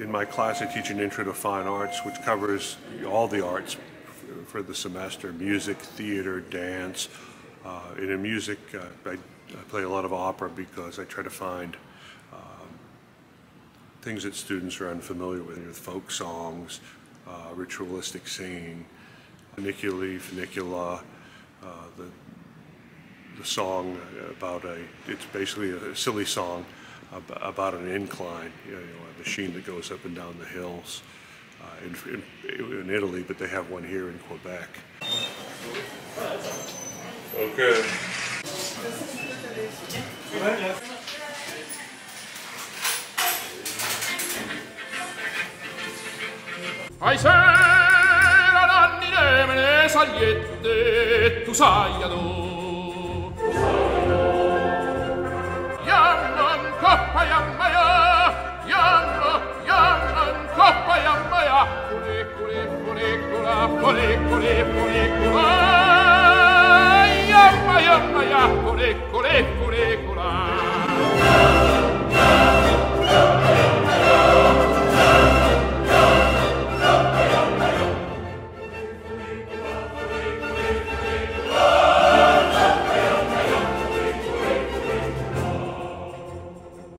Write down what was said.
in my class, I teach an intro to fine arts, which covers all the arts for the semester music, theater, dance. Uh, and in music, uh, I, I, play a lot of opera because I try to find um, things that students are unfamiliar with, with folk songs, uh, ritualistic singing, funiculi, funicula, uh, the, the song about a, it's basically a silly song about an incline, you know, a machine that goes up and down the hills uh, in, in, in, Italy, but they have one here in Quebec. Okay. pole pole pole kula ya ya ya pole pole pole kula